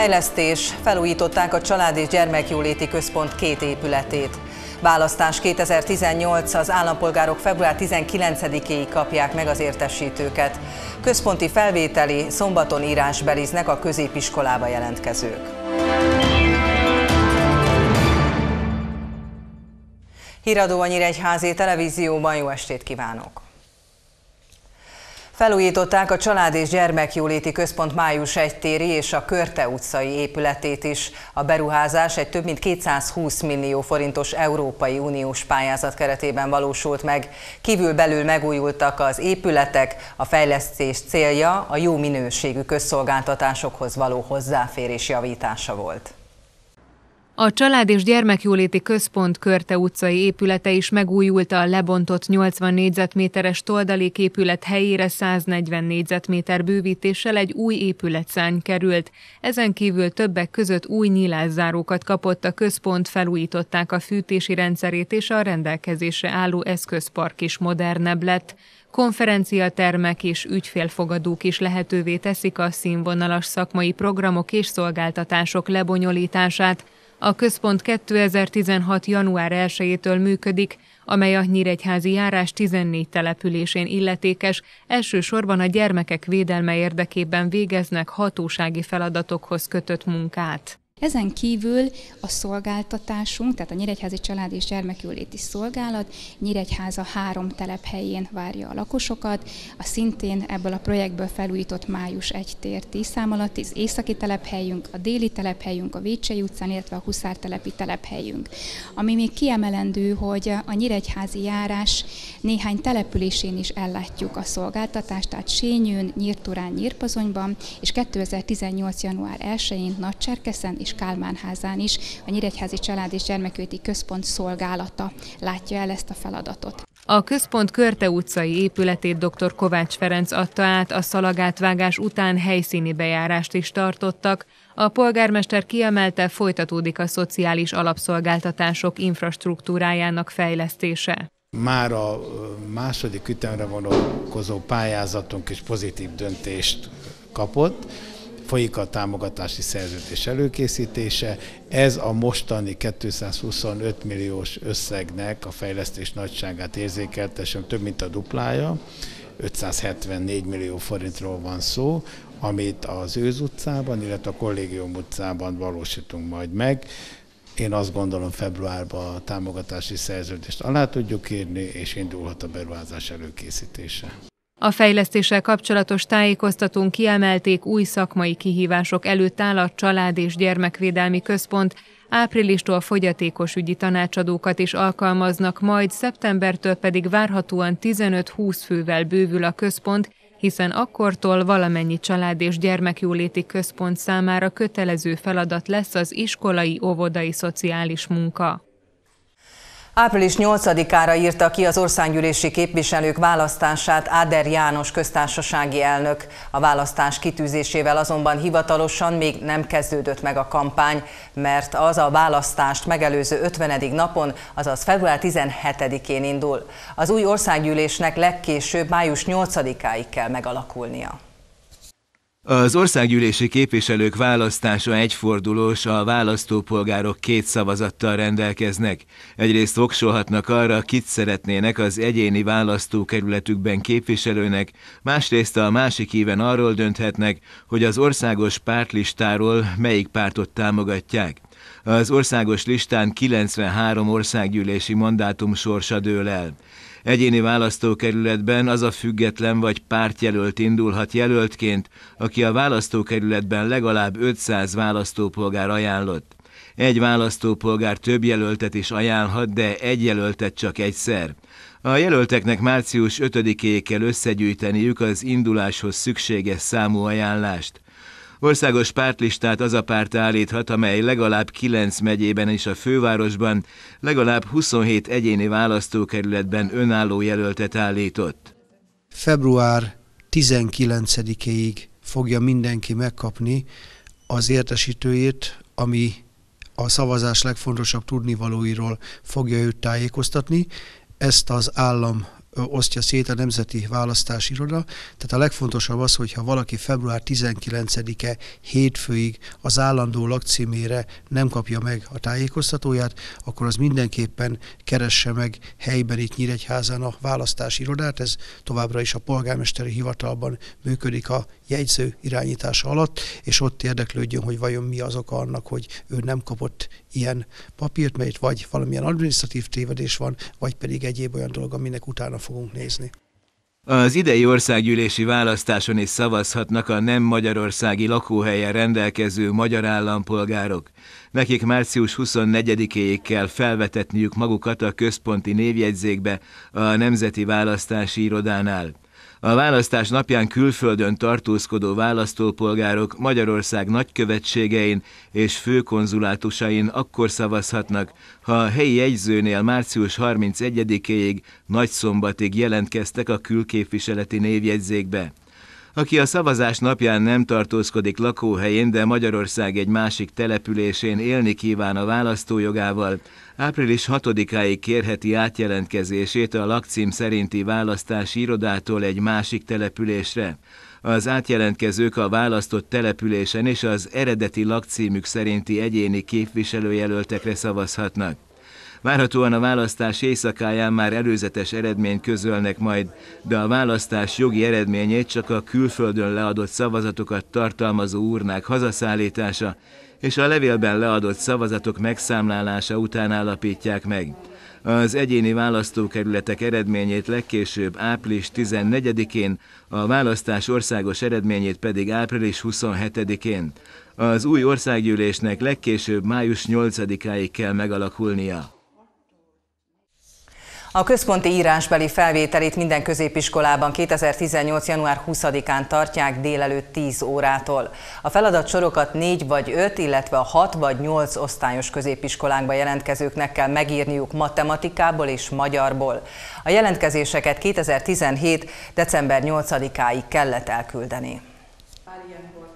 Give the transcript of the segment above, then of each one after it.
Fejlesztés. Felújították a Család és Gyermekjóléti Központ két épületét. Választás 2018 az állampolgárok február 19-éig kapják meg az értesítőket. Központi felvételi szombaton írásbeliznek a középiskolába jelentkezők. Híradó a Nyíregyházi Televízióban jó estét kívánok! Felújították a Család és Gyermekjóléti Központ május 1 téri és a Körte utcai épületét is. A beruházás egy több mint 220 millió forintos Európai Uniós pályázat keretében valósult meg. Kívül belül megújultak az épületek, a fejlesztés célja a jó minőségű közszolgáltatásokhoz való hozzáférés javítása volt. A Család és Gyermekjóléti Központ Körte utcai épülete is megújult a lebontott 80 négyzetméteres toldaléképület helyére 140 négyzetméter bővítéssel egy új épületszány került. Ezen kívül többek között új nyilászárókat kapott a központ, felújították a fűtési rendszerét és a rendelkezésre álló eszközpark is modernebb lett. Konferenciatermek és ügyfélfogadók is lehetővé teszik a színvonalas szakmai programok és szolgáltatások lebonyolítását, a központ 2016. január 1-től működik, amely a Nyíregyházi járás 14 településén illetékes, elsősorban a gyermekek védelme érdekében végeznek hatósági feladatokhoz kötött munkát. Ezen kívül a szolgáltatásunk, tehát a Nyíregyházi Család és Gyermekjóléti Szolgálat Nyíregyháza három telephelyén várja a lakosokat. A szintén ebből a projektből felújított május 1 tér 10 szám alatt az északi telephelyünk, a déli telephelyünk, a Vécsei utcán, illetve a Huszár telepi telephelyünk. Ami még kiemelendő, hogy a Nyíregyházi járás néhány településén is ellátjuk a szolgáltatást, tehát Sényőn, Nyírturán, Nyírpazonyban, és 2018. január 1-én Nagycserkeszen és és Kálmán házán is a Nyíregyházi Család és Gyermekőti Központ szolgálata látja el ezt a feladatot. A központ Körte utcai épületét dr. Kovács Ferenc adta át, a szalagátvágás után helyszíni bejárást is tartottak. A polgármester kiemelte, folytatódik a szociális alapszolgáltatások infrastruktúrájának fejlesztése. Már a második ütemre vonatkozó pályázatunk is pozitív döntést kapott folyik a támogatási szerződés előkészítése. Ez a mostani 225 milliós összegnek a fejlesztés nagyságát érzékeltesen több mint a duplája. 574 millió forintról van szó, amit az Őz utcában, illetve a Kollégium utcában valósítunk majd meg. Én azt gondolom februárban a támogatási szerződést alá tudjuk írni, és indulhat a beruházás előkészítése. A fejlesztéssel kapcsolatos tájékoztatón kiemelték új szakmai kihívások előtt áll a Család és Gyermekvédelmi Központ, áprilistól fogyatékos ügyi tanácsadókat is alkalmaznak, majd szeptembertől pedig várhatóan 15-20 fővel bővül a központ, hiszen akkortól valamennyi család és gyermekjóléti központ számára kötelező feladat lesz az iskolai, óvodai szociális munka. Április 8-ára írta ki az országgyűlési képviselők választását Áder János köztársasági elnök. A választás kitűzésével azonban hivatalosan még nem kezdődött meg a kampány, mert az a választást megelőző 50. napon, azaz február 17-én indul. Az új országgyűlésnek legkésőbb május 8-áig kell megalakulnia. Az országgyűlési képviselők választása egyfordulós, a választópolgárok két szavazattal rendelkeznek. Egyrészt voksolhatnak arra, kit szeretnének az egyéni választókerületükben képviselőnek, másrészt a másik éven arról dönthetnek, hogy az országos pártlistáról melyik pártot támogatják. Az országos listán 93 országgyűlési mandátum sorsa dől el. Egyéni választókerületben az a független vagy pártjelölt indulhat jelöltként, aki a választókerületben legalább 500 választópolgár ajánlott. Egy választópolgár több jelöltet is ajánlhat, de egy jelöltet csak egyszer. A jelölteknek március 5-éig kell összegyűjteniük az induláshoz szükséges számú ajánlást. Országos pártlistát az a párt állíthat, amely legalább 9 megyében és a fővárosban legalább 27 egyéni választókerületben önálló jelöltet állított. Február 19-ig fogja mindenki megkapni az értesítőjét, ami a szavazás legfontosabb tudnivalóiról fogja őt tájékoztatni. Ezt az állam osztja szét a Nemzeti Választási Iroda. Tehát a legfontosabb az, hogyha valaki február 19-e hétfőig az állandó lakcímére nem kapja meg a tájékoztatóját, akkor az mindenképpen keresse meg helyben itt Nyíregyházán a választási irodát. Ez továbbra is a polgármesteri hivatalban működik a jegyző irányítása alatt, és ott érdeklődjön, hogy vajon mi az oka annak, hogy ő nem kapott ilyen papírt, mert vagy valamilyen administratív tévedés van, vagy pedig egyéb olyan dolog, aminek utána fogunk nézni. Az idei országgyűlési választáson is szavazhatnak a nem magyarországi lakóhelyen rendelkező magyar állampolgárok. Nekik március 24-éig kell felvetetniük magukat a központi névjegyzékbe a Nemzeti Választási Irodánál. A választás napján külföldön tartózkodó választópolgárok Magyarország nagykövetségein és főkonzulátusain akkor szavazhatnak, ha a helyi jegyzőnél március 31-éig nagyszombatig jelentkeztek a külképviseleti névjegyzékbe. Aki a szavazás napján nem tartózkodik lakóhelyén, de Magyarország egy másik településén élni kíván a választójogával, április 6-áig kérheti átjelentkezését a lakcím szerinti választási irodától egy másik településre. Az átjelentkezők a választott településen és az eredeti lakcímük szerinti egyéni képviselőjelöltekre szavazhatnak. Várhatóan a választás éjszakáján már előzetes eredményt közölnek majd, de a választás jogi eredményét csak a külföldön leadott szavazatokat tartalmazó urnák hazaszállítása és a levélben leadott szavazatok megszámlálása után állapítják meg. Az egyéni választókerületek eredményét legkésőbb április 14-én, a választás országos eredményét pedig április 27-én. Az új országgyűlésnek legkésőbb május 8-áig kell megalakulnia. A központi írásbeli felvételét minden középiskolában 2018. január 20-án tartják délelőtt 10 órától. A feladatsorokat 4 vagy 5, illetve a 6 vagy 8 osztályos középiskolákba jelentkezőknek kell megírniuk matematikából és magyarból. A jelentkezéseket 2017. december 8-áig kellett elküldeni.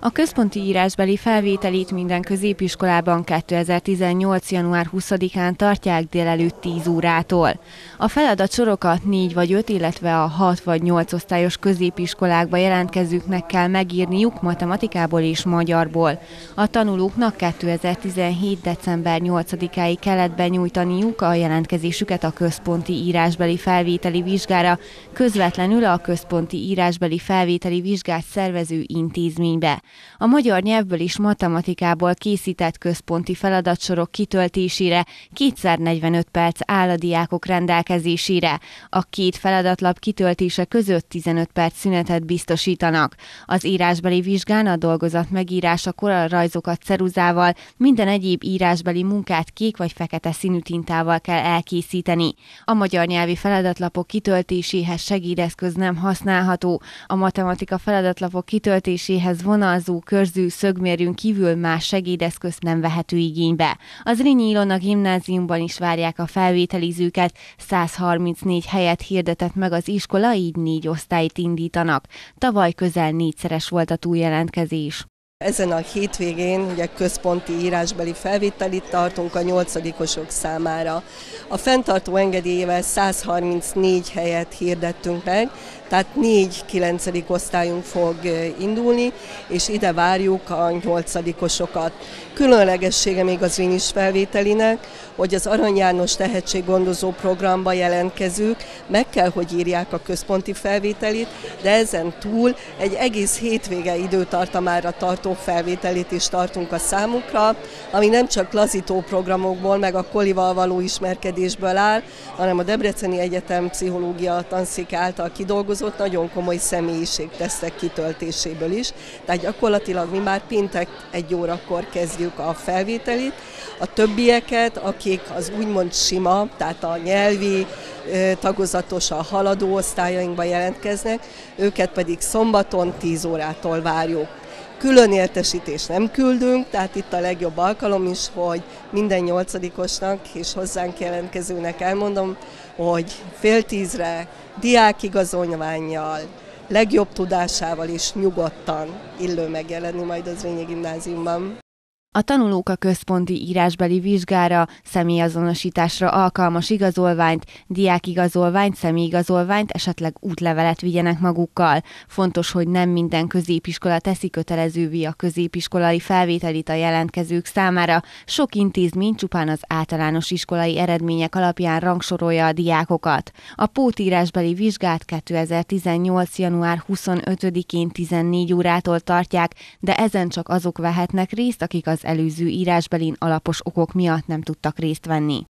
A központi írásbeli felvételét minden középiskolában 2018. január 20-án tartják délelőtt 10 órától. A feladat sorokat 4 vagy 5, illetve a 6 vagy 8 osztályos középiskolákba jelentkezőknek kell megírniuk matematikából és magyarból. A tanulóknak 2017. december 8-áig kellett benyújtaniuk a jelentkezésüket a központi írásbeli felvételi vizsgára, közvetlenül a központi írásbeli felvételi vizsgát szervező intézménybe. A magyar nyelvből és matematikából készített központi feladatsorok kitöltésére kétszer 45 perc áll a diákok rendelkezésére. A két feladatlap kitöltése között 15 perc szünetet biztosítanak. Az írásbeli vizsgán a dolgozat megírásakor a rajzokat ceruzával, minden egyéb írásbeli munkát kék vagy fekete színű tintával kell elkészíteni. A magyar nyelvi feladatlapok kitöltéséhez segédeszköz nem használható. A matematika feladatlapok kitöltéséhez vonal almazó, körző, szögmérőn kívül más segédeszközt nem vehető igénybe. Az Rényi Ilona gimnáziumban is várják a felvételizőket, 134 helyet hirdetett meg az iskola, így négy osztályt indítanak. Tavaly közel négyszeres volt a túljelentkezés. Ezen a hétvégén ugye központi írásbeli felvételit tartunk a nyolcadikosok számára. A fenntartó engedélyével 134 helyet hirdettünk meg, tehát négy kilencedik osztályunk fog indulni, és ide várjuk a nyolcadikosokat. Különlegessége még az is felvételinek, hogy az Arany János tehetséggondozó programba jelentkezők meg kell, hogy írják a központi felvételit, de ezen túl egy egész hétvége időtartamára tartó felvételit is tartunk a számukra, ami nem csak lazító programokból, meg a kolival való ismerkedésből áll, hanem a Debreceni Egyetem pszichológia tanszék által kidolgozott nagyon komoly személyiségtesztek kitöltéséből is. Tehát gyakorlatilag mi már péntek egy órakor kezdjük a felvételit. A többieket, akik az úgymond sima, tehát a nyelvi tagozatos, a haladó osztályainkba jelentkeznek, őket pedig szombaton 10 órától várjuk. Külön értesítést nem küldünk, tehát itt a legjobb alkalom is, hogy minden nyolcadikosnak és hozzánk jelentkezőnek elmondom, hogy fél tízre diákigazolványjal, legjobb tudásával is nyugodtan illő megjelenni majd az Rényi Gimnáziumban. A tanulók a központi írásbeli vizsgára, személyazonosításra alkalmas igazolványt, diákigazolványt, személyigazolványt, esetleg útlevelet vigyenek magukkal. Fontos, hogy nem minden középiskola teszi kötelezővé a középiskolai felvételit a jelentkezők számára. Sok intézmény csupán az általános iskolai eredmények alapján rangsorolja a diákokat. A pótírásbeli vizsgát 2018. január 25-én 14 órától tartják, de ezen csak azok vehetnek részt, akik az előző írásbelin alapos okok miatt nem tudtak részt venni.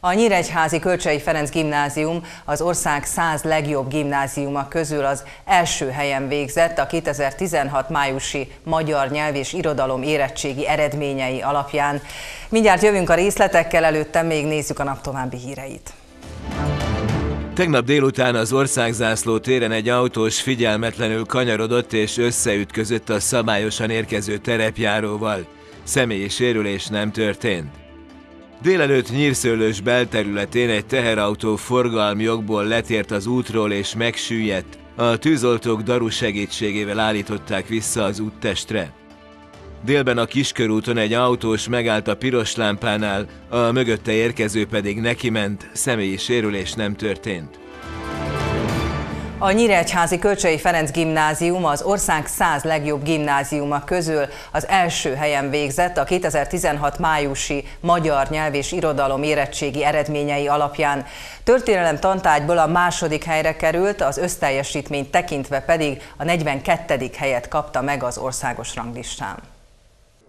A Nyíregyházi Kölcsei Ferenc Gimnázium az ország 100 legjobb gimnáziuma közül az első helyen végzett a 2016 májusi magyar nyelv és irodalom érettségi eredményei alapján. Mindjárt jövünk a részletekkel, előtte még nézzük a nap további híreit. Tegnap délután az országzászló téren egy autós figyelmetlenül kanyarodott és összeütközött a szabályosan érkező terepjáróval. Személyi sérülés nem történt. Délelőtt Nyírszőlős belterületén egy teherautó forgalmi jogból letért az útról és megsüllyedt. A tűzoltók daru segítségével állították vissza az úttestre. Délben a Kiskörúton egy autós megállt a piros lámpánál, a mögötte érkező pedig nekiment, személyi sérülés nem történt. A Nyíregyházi Kölcsei Ferenc Gimnázium az ország 100 legjobb gimnáziuma közül az első helyen végzett a 2016 májusi magyar nyelv és irodalom érettségi eredményei alapján. Történelem tantárgyból a második helyre került, az összteljesítményt tekintve pedig a 42. helyet kapta meg az országos ranglistán.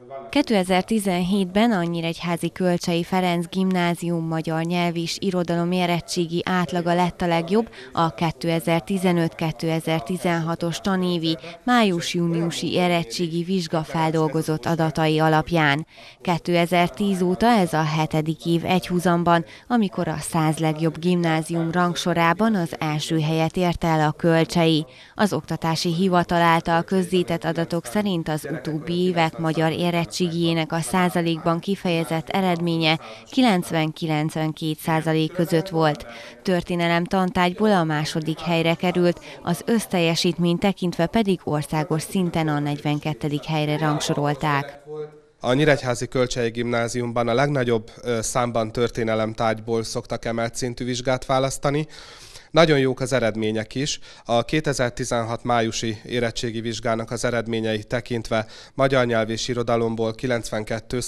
2017-ben a Nyíregyházi Kölcsei Ferenc Gimnázium magyar nyelv és irodalom érettségi átlaga lett a legjobb a 2015-2016-os tanévi május-júniusi érettségi vizsga feldolgozott adatai alapján. 2010 óta ez a hetedik év egyhuzamban, amikor a 100 legjobb gimnázium rangsorában az első helyet érte el a Kölcsei. Az Oktatási Hivatal által közzétett adatok szerint az utóbbi évek magyar érettségi érettségiének a százalékban kifejezett eredménye 90-92 százalék között volt. Történelem tantárgyból a második helyre került, az összteljesítmény tekintve pedig országos szinten a 42. helyre rangsorolták. A Nyíregyházi Kölcsei Gimnáziumban a legnagyobb számban történelemtárgyból szoktak emelt szintű vizsgát választani, nagyon jók az eredmények is. A 2016 májusi érettségi vizsgának az eredményei tekintve magyar nyelv és irodalomból 92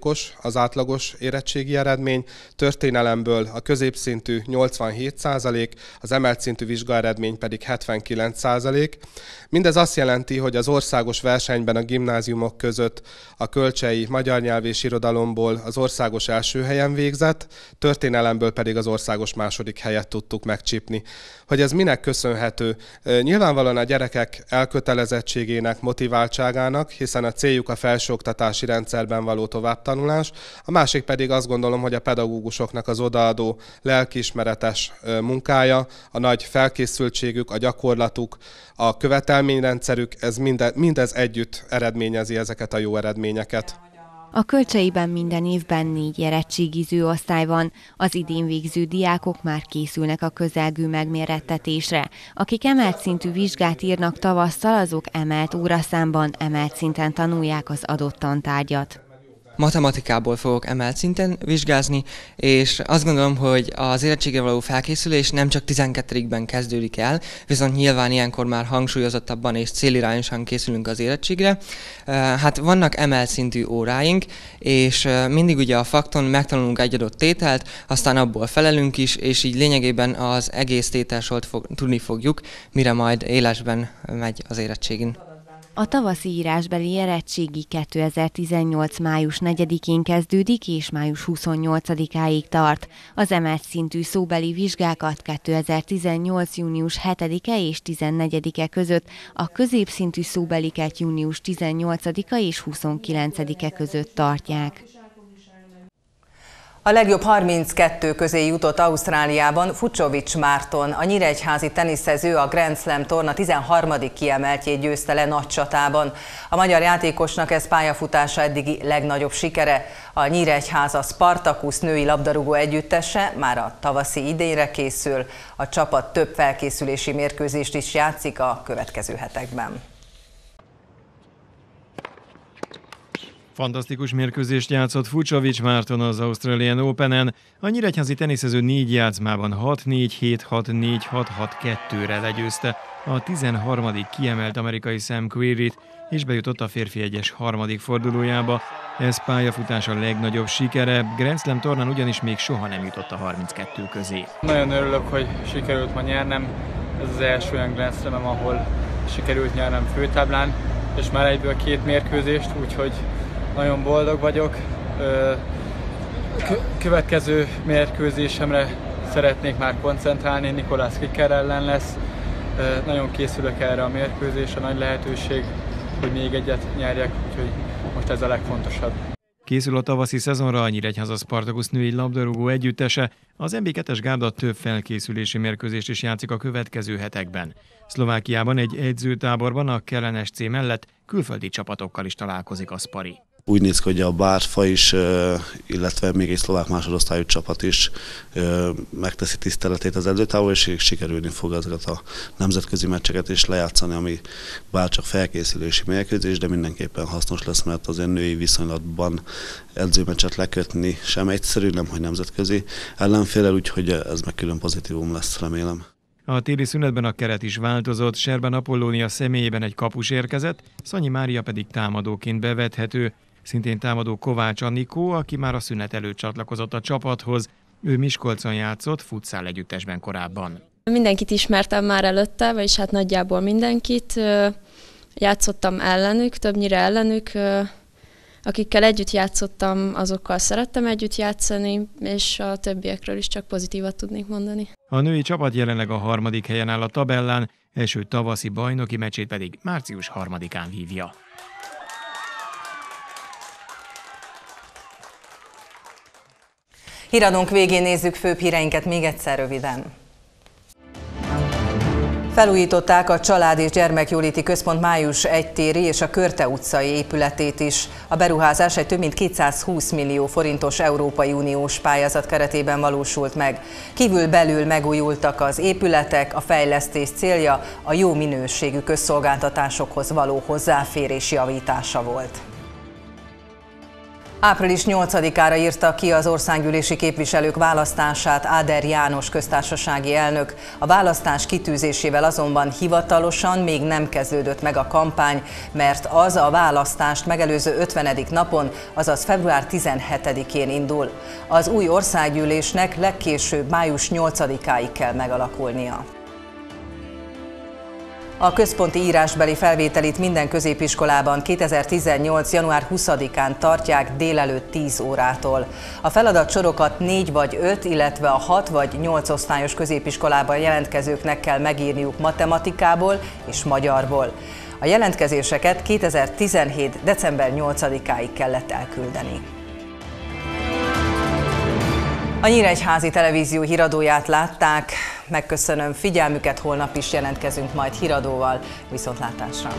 os az átlagos érettségi eredmény, történelemből a középszintű 87 százalék, az emelt szintű vizsga eredmény pedig 79 százalék. Mindez azt jelenti, hogy az országos versenyben a gimnáziumok között a kölcsei magyar nyelv és irodalomból az országos első helyen végzett, történelemből pedig az országos második helyet tudtuk megcsípni lépni. Hogy ez minek köszönhető? Nyilvánvalóan a gyerekek elkötelezettségének, motiváltságának, hiszen a céljuk a felsőoktatási rendszerben való továbbtanulás, a másik pedig azt gondolom, hogy a pedagógusoknak az odaadó lelkiismeretes munkája, a nagy felkészültségük, a gyakorlatuk, a követelményrendszerük, ez mindez, mindez együtt eredményezi ezeket a jó eredményeket. A kölcseiben minden évben négy érettségiző osztály van. Az idén végző diákok már készülnek a közelgő megmérettetésre. Akik emelt szintű vizsgát írnak tavasszal, azok emelt óraszámban, emelt szinten tanulják az adott tantárgyat matematikából fogok emelt szinten vizsgázni, és azt gondolom, hogy az érettségre való felkészülés nem csak 12-ben kezdődik el, viszont nyilván ilyenkor már hangsúlyozottabban és célirányosan készülünk az érettségre. Hát vannak emelt szintű óráink, és mindig ugye a fakton megtanulunk egy adott tételt, aztán abból felelünk is, és így lényegében az egész tételsort fog, tudni fogjuk, mire majd élesben megy az érettségin. A tavaszi írásbeli érettségi 2018. május 4-én kezdődik és május 28-áig tart. Az emelt szintű szóbeli vizsgákat 2018. június 7-e és 14-e között, a középszintű szóbeliket június 18-a és 29-e között tartják. A legjobb 32 közé jutott Ausztráliában Fucsovics Márton, a nyíregyházi teniszező a Grand Slam torna 13. kiemeltjét győzte le nagy csatában. A magyar játékosnak ez pályafutása eddigi legnagyobb sikere. A Nyíregyháza Spartacus női labdarúgó együttese már a tavaszi idényre készül. A csapat több felkészülési mérkőzést is játszik a következő hetekben. Fantasztikus mérkőzést játszott Fucsovics Márton az Australian Open-en. A nyíregyházi teniszező négy játszmában 6-4-7-6-4-6-6-2-re legyőzte a 13. kiemelt amerikai Sam Query-t, és bejutott a férfi egyes harmadik fordulójába. Ez pályafutása legnagyobb sikere, Grand Slam tornán ugyanis még soha nem jutott a 32 közé. Nagyon örülök, hogy sikerült ma nyernem. Ez az első olyan Grand Slam, ahol sikerült nyernem főtáblán, és már egyből két mérkőzést, úgyhogy nagyon boldog vagyok. Következő mérkőzésemre szeretnék már koncentrálni, Nikolász Kiker ellen lesz. Nagyon készülök erre a mérkőzésre, nagy lehetőség, hogy még egyet nyerjek, úgyhogy most ez a legfontosabb. Készül a tavaszi szezonra a Nyíregyháza Spartacus női labdarúgó együttese. Az MB2-es gárda több felkészülési mérkőzést is játszik a következő hetekben. Szlovákiában egy edzőtáborban a Kellenes C mellett külföldi csapatokkal is találkozik a Spari. Úgy néz ki, hogy a Bárfa is, illetve még egy szlovák másodosztályú csapat is megteszi tiszteletét az edzőtávol, és sikerülni fog ezeket a nemzetközi meccseket is lejátszani, ami bárcsak felkészülési mérkőzés, de mindenképpen hasznos lesz, mert az női viszonylatban edzőmeccset lekötni sem egyszerű, nem hogy nemzetközi ellenfélel, úgyhogy ez meg külön pozitívum lesz, remélem. A téli szünetben a keret is változott, Serben Apollónia személyében egy kapus érkezett, Szanyi Mária pedig támadóként bevethető. Szintén támadó Kovács Anikó, aki már a szünet előtt csatlakozott a csapathoz. Ő Miskolcon játszott futszál együttesben korábban. Mindenkit ismertem már előtte, vagyis hát nagyjából mindenkit. Játszottam ellenük, többnyire ellenük. Akikkel együtt játszottam, azokkal szerettem együtt játszani, és a többiekről is csak pozitívat tudnék mondani. A női csapat jelenleg a harmadik helyen áll a tabellán, első tavaszi bajnoki meccsét pedig március harmadikán vívja. Híradónk végén nézzük főbb híreinket még egyszer röviden. Felújították a Család és Gyermekjóléti Központ május 1 téri és a Körte utcai épületét is. A beruházás egy több mint 220 millió forintos Európai Uniós pályázat keretében valósult meg. Kívül belül megújultak az épületek, a fejlesztés célja a jó minőségű közszolgáltatásokhoz való hozzáférés javítása volt. Április 8-ára írta ki az országgyűlési képviselők választását Áder János köztársasági elnök. A választás kitűzésével azonban hivatalosan még nem kezdődött meg a kampány, mert az a választást megelőző 50. napon, azaz február 17-én indul. Az új országgyűlésnek legkésőbb május 8-áig kell megalakulnia. A központi írásbeli felvételit minden középiskolában 2018. január 20-án tartják délelőtt 10 órától. A feladatsorokat 4 vagy 5, illetve a 6 vagy 8 osztályos középiskolában jelentkezőknek kell megírniuk matematikából és magyarból. A jelentkezéseket 2017. december 8-áig kellett elküldeni. A Nyíregyházi Televízió híradóját látták. Megköszönöm figyelmüket, holnap is jelentkezünk majd híradóval. Viszontlátásra!